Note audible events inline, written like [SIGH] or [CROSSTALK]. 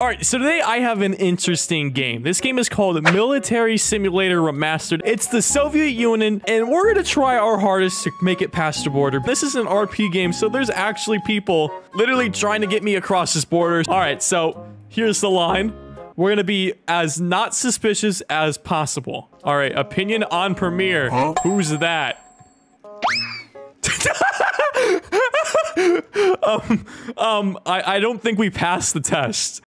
All right, so today I have an interesting game. This game is called Military Simulator Remastered. It's the Soviet Union, and we're gonna try our hardest to make it past the border. This is an RP game, so there's actually people literally trying to get me across this border. All right, so here's the line. We're gonna be as not suspicious as possible. All right, opinion on Premiere. Who's that? [LAUGHS] um, um, I, I don't think we passed the test.